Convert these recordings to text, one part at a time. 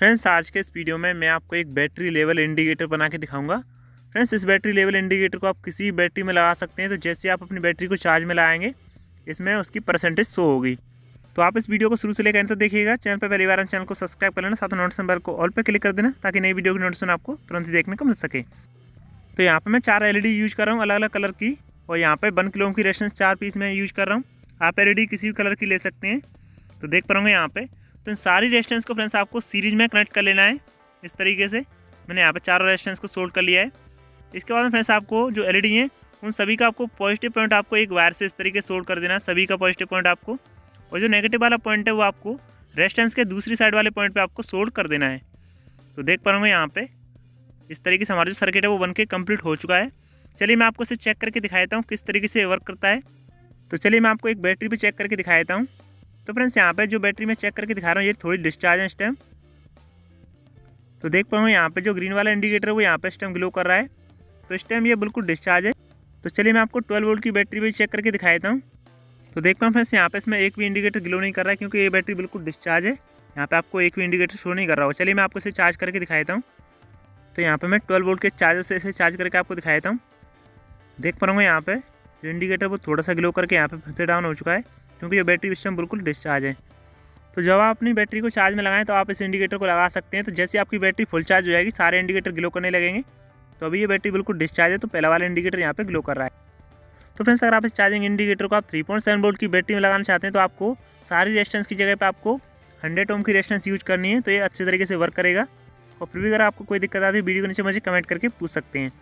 Friends आज के इस वीडियो में मैं आपको एक बैटरी लेवल इंडिकेटर बना के दिखाऊँगा। फ्रेंड्स इस बैटरी लेवल इंडिकेटर को आप किसी भी बैटरी में लगा सकते हैं तो जैसे आप अपनी बैटरी को चार्ज में लगाएँगे, इसमें उसकी परसेंटेज शो होगी। तो आप इस वीडियो को शुरू से लेकर तो देखिएगा। चैनल पर पहली बार चैनल को सब्सक्राइब कर लेना, साथ नोटिस नंबर को ऑल पर क्लिक कर देना, ताकि नई वीडियो की नोटिफिकेशन आपको तुरंत ही देखने को मिल सके। तो यहाँ पर मैं चार एलईडी यूज़ कर रहा हूँ अलग अलग कलर की, और यहाँ पर वन किलो की रेशेंस चार पीस में यूज़ कर रहा हूँ। आप एल किसी भी कलर की ले सकते हैं। तो देख पा रहा हूँ यहाँ पर तो इन सारी रेस्टेंस को फ्रेंड्स आपको सीरीज़ में कनेक्ट कर लेना है। इस तरीके से। मैंने यहाँ पर चारों रेस्टेंस को सोल्ड कर लिया है। इसके बाद में फ्रेंड्स आपको जो एलईडी हैं, उन सभी का आपको पॉजिटिव पॉइंट आपको एक वायर से इस तरीके से सोल्ड कर देना है, सभी का पॉजिटिव पॉइंट आपको। और जो नेगेटिव वाला पॉइंट है, वो आपको रेस्टेंस के दूसरी साइड वाले पॉइंट पर आपको सोल्ड कर देना है। तो देख पा रहा हूँ यहाँ पर इस तरीके से हमारा जो सर्किट है, वो बन के कंप्लीट हो चुका है। चलिए मैं आपको इसे चेक करके दिखा देता हूँ, किस तरीके से वर्क करता है। तो चलिए मैं आपको एक बैटरी पर चेक करके दिखा देता हूँ। तो फ्रेंड्स यहाँ पे जो बैटरी मैं चेक करके दिखा रहा हूँ, ये थोड़ी डिस्चार्ज है इस टाइम तो देख पाऊँ यहाँ पे जो ग्रीन वाला इंडिकेटर है, वो यहाँ पे इस टाइम ग्लो कर रहा है। तो इस टाइम ये बिल्कुल डिस्चार्ज है। तो चलिए मैं आपको ट्वेल्व वोल्ट की बैटरी भी चेक करके दिखा देता हूँ। तो देख पाऊँ फ्रेंड्स यहाँ पे इसमें एक भी इंडिकेटर ग्लो नहीं कर रहा है, क्योंकि ये बैटरी बिल्कुल डिस्चार्ज है। यहाँ पे आपको एक भी इंडिकेटर शो नहीं कर रहा हो चलिए मैं आपको इसे चार्ज करके दिखा देता हूँ। तो यहाँ पे मैं ट्वेल्व वोल्ट के चार्जर से इसे चार्ज करके आपको दिखा देता हूँ। देख पा रहा हूँ यहाँ पे, जो इंडिकेटर वो थोड़ा सा ग्लो करके यहाँ पे फिर से डाउन हो चुका है। क्योंकि ये बैटरी इस बिल्कुल डिस्चार्ज है। तो जब आप अपनी बैटरी को चार्ज में लगाएँ तो आप इस इंडिकेटर को लगा सकते हैं। तो जैसे आपकी बैटरी फुल चार्ज हो जाएगी, सारे इंडिकेटर ग्लो करने लगेंगे। तो अभी ये बैटरी बिल्कुल डिस्चार्ज है तो पहला वाला इंडिकेटर यहाँ पे ग्लो कर रहा है। तो फ्रेंड्स अगर आप इस चार्जिंग इंडिकेटर को आप थ्री पॉइंट सेवन की बैटरी में लगाना चाहते हैं तो आपको सारी रेस्टेंस की जगह पर आपको हंड्रेड ओम की रेस्टेंस यूज़ करनी है तो ये अच्छे तरीके से वर्क करेगा। और फिर भी अगर आपको कोई दिक्कत आती है, वीडियो के नीचे मुझे कमेंट करके पूछ सकते हैं।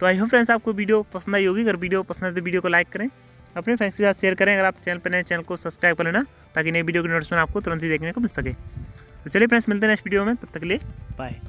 तो आई होप फ्रेंड्स आपको वीडियो पसंद आई होगी। अगर वीडियो पसंद है तो वीडियो को लाइक करें। अपने फ्रेंड्स के साथ शेयर करें। अगर आप चैनल पर नए चैनल को सब्सक्राइब कर लेना, ताकि नई वीडियो की नोटिफिकेशन आपको तुरंत ही देखने को मिल सके। तो चलिए फ्रेंड्स मिलते हैं नेक्स्ट वीडियो में। तब तक के लिए बाय